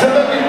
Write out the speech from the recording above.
fiti hɔ